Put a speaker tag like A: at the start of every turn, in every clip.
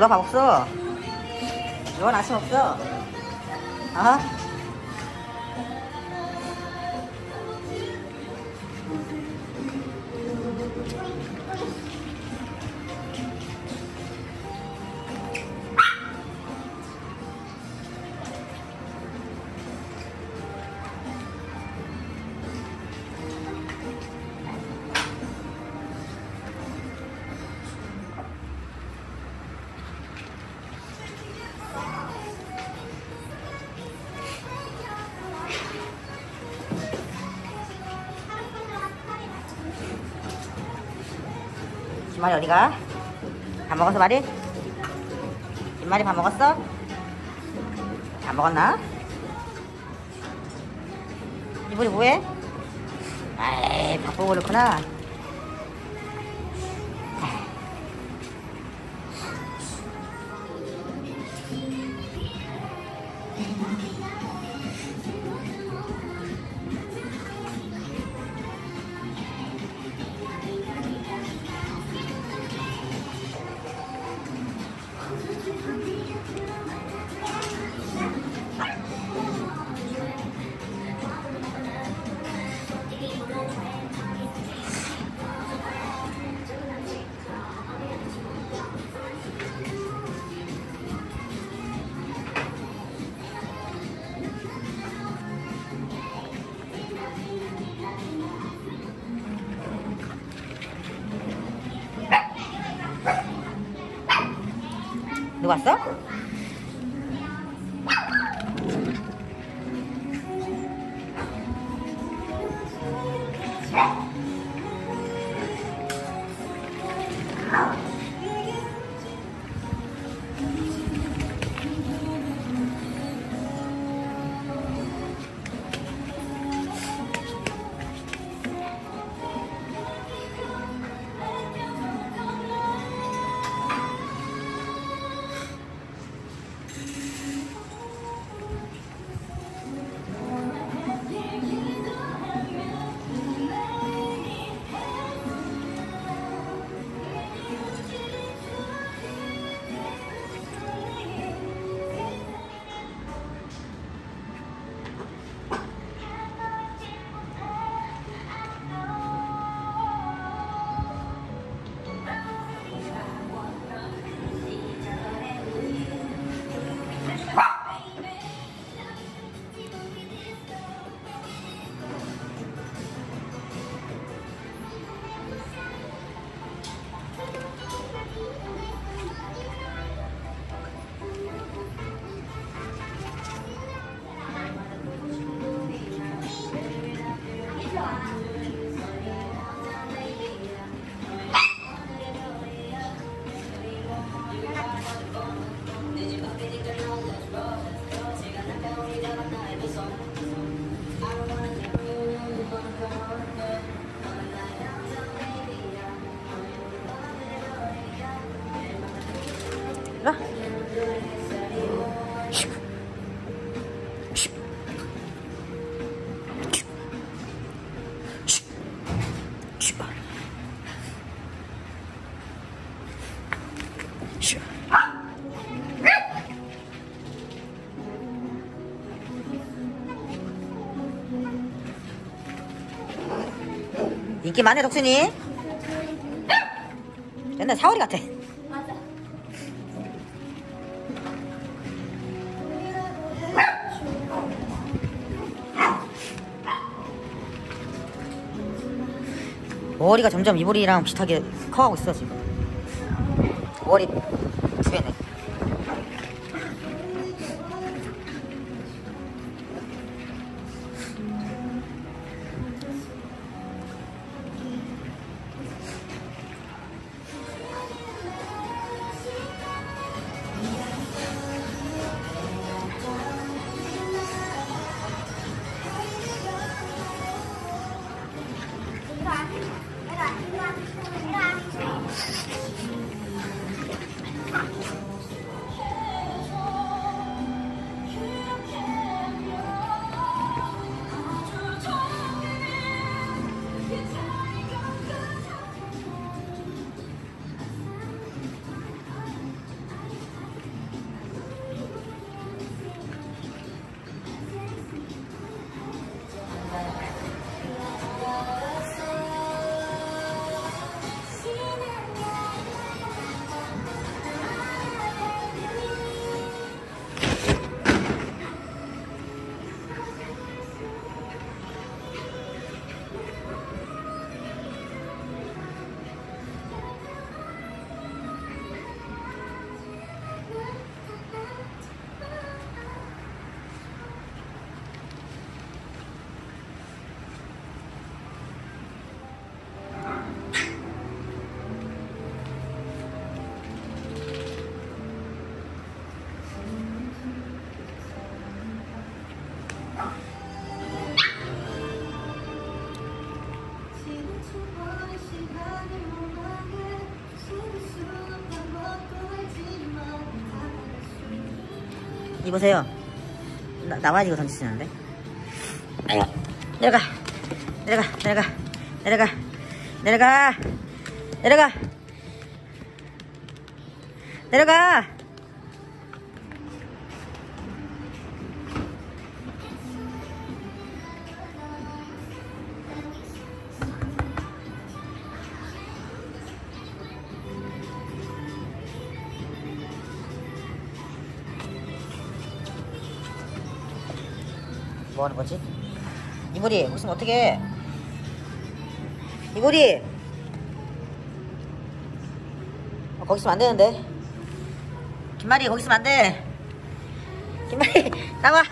A: 누가 밥 없어? 누가 아침 없어? 아 하? 김말이 어디가? 밥 먹었어 말이? 김말이 밥 먹었어? 안 먹었나? 이분이 뭐해? 아이 바쁘고 그렇구나 누구 왔어? 라 인기 많네 덕순이 옛날 사월이 같아. 머리가 점점 이보리랑 비슷하게 커가고 있어 지금. 두 배네 이보세요. 나, 나와야지 이거 던지시는데. 아유, 내려가. 내려가, 내려가, 내려가, 내려가, 내려가, 내려가. 뭐 하는 거지? 이보리, 무슨 어떻게 해? 이보리! 어, 거기 있으면 안 되는데. 김말이, 거기 있으면 안 돼. 김말이, 나와!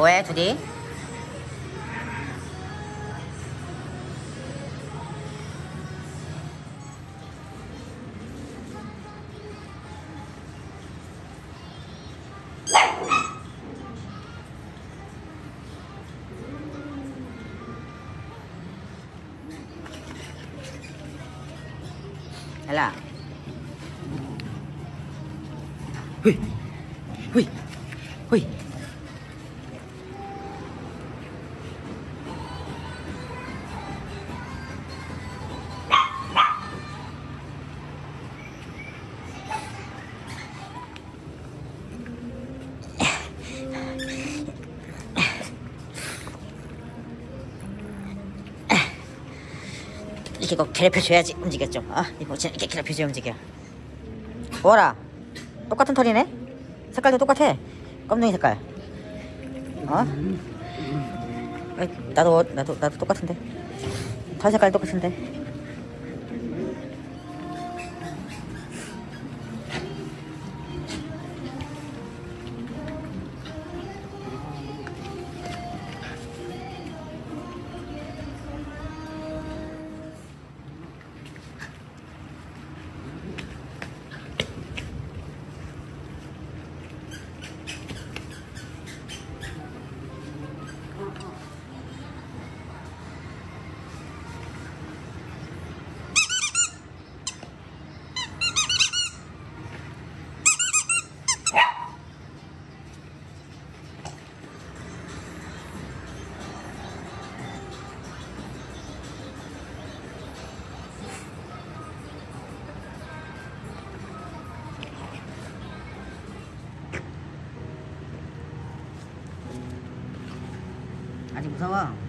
A: 뭐해, 둘이? 엘라. 후이, 후 꼭 괴롭혀줘야지 움직였죠. 아, 이거 이렇게 괴롭혀줘야 움직여. 뭐라? 똑같은 털이네? 색깔도 똑같아. 검둥이 색깔. 어? 나도 나도 나도 똑같은데. 털 색깔 똑같은데. 아직